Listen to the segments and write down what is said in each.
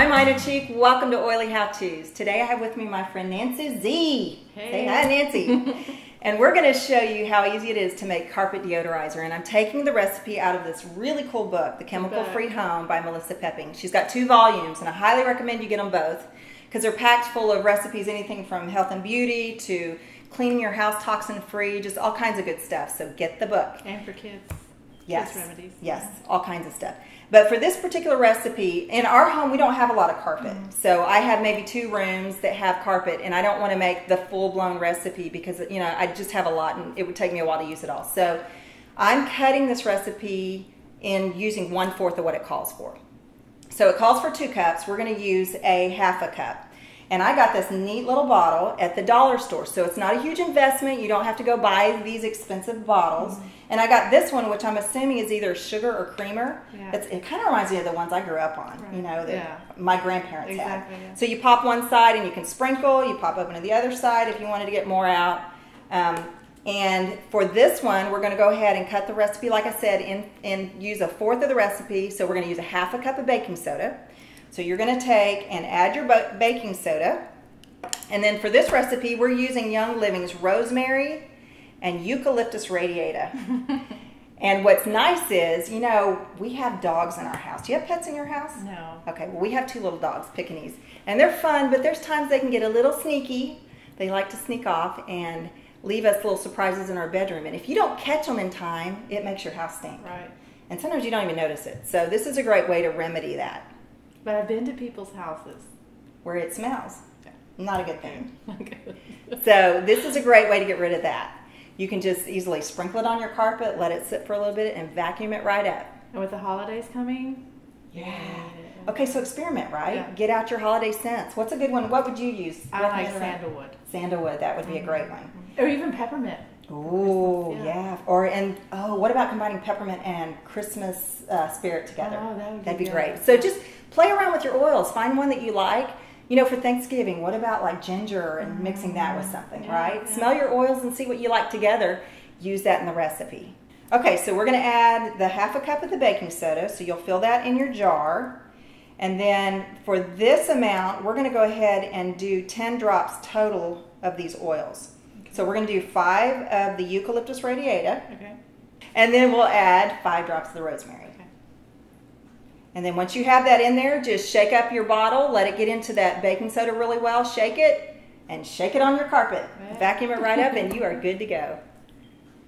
Carolina Cheek. Welcome to Oily How To's. Today I have with me my friend Nancy Z. Hey. Say hi, Nancy. and we're going to show you how easy it is to make carpet deodorizer. And I'm taking the recipe out of this really cool book, The Chemical Free Home by Melissa Poepping. She's got two volumes, and I highly recommend you get them both because they're packed full of recipes, anything from health and beauty to cleaning your house toxin free, just all kinds of good stuff. So get the book. And for kids. Yes. Remedies. Yes, all kinds of stuff. But for this particular recipe, in our home, we don't have a lot of carpet. Mm-hmm. So I have maybe two rooms that have carpet, and I don't want to make the full blown recipe because, you know, I just have a lot and it would take me a while to use it all. So I'm cutting this recipe in using one fourth of what it calls for. So it calls for two cups. We're going to use a half a cup. And I got this neat little bottle at the dollar store. So it's not a huge investment. You don't have to go buy these expensive bottles. Mm-hmm. And I got this one, which I'm assuming is either sugar or creamer. Yeah. It's, it kind of reminds me of the ones I grew up on, Right. you know, that Yeah. my grandparents Exactly, had. yeah. So you pop one side and you can sprinkle. You pop open to the other side if you wanted to get more out. Um, and for this one, we're going to go ahead and cut the recipe, like I said, in, and use a fourth of the recipe. So we're going to use a half a cup of baking soda. So you're going to take and add your baking soda. And then for this recipe, we're using Young Living's rosemary and eucalyptus radiata. and what's nice is, you know, we have dogs in our house. Do you have pets in your house? No. Okay, well, we have two little dogs, Pekingese, and they're fun, but there's times they can get a little sneaky. They like to sneak off and leave us little surprises in our bedroom. And if you don't catch them in time, it makes your house stink. Right. And sometimes you don't even notice it. So this is a great way to remedy that, But I've been to people's houses. where it smells. Not a good thing. Okay. So this is a great way to get rid of that. You can just easily sprinkle it on your carpet, let it sit for a little bit, and vacuum it right up. and with the holidays coming, Yeah. Okay, so experiment, right? Yeah. Get out your holiday scents. What's a good one? What would you use? I like sandalwood. Sandalwood, that would be a mm-hmm. great one. Or even peppermint. Ooh, yeah. yeah. Or and oh, what about combining peppermint and Christmas uh, spirit together? Oh, that would be That'd be great. So just play around with your oils. Find one that you like. You know, for Thanksgiving, what about like ginger and mixing that with something, Mm, Yeah, right? yeah. Smell your oils and see what you like together. Use that in the recipe. Okay, so we're going to add the half a cup of the baking soda. So you'll fill that in your jar. And then for this amount, we're going to go ahead and do 10 drops total of these oils. So we're going to do five of the eucalyptus radiata, Okay. and then we'll add five drops of the rosemary. Okay. And then once you have that in there, just shake up your bottle, let it get into that baking soda really well, shake it, and shake it on your carpet. Right. Vacuum it right up, and you are good to go.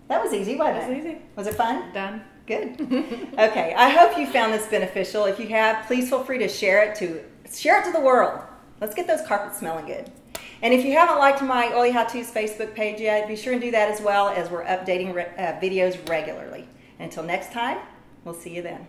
That was easy, wasn't it? easy. Was it fun? Done. Good. okay, I hope you found this beneficial. If you have, please feel free to share it to share it to the world. Let's get those carpets smelling good. And if you haven't liked my Oily How To's Facebook page yet, be sure and do that as well as we're updating re- uh, videos regularly. Until next time, we'll see you then.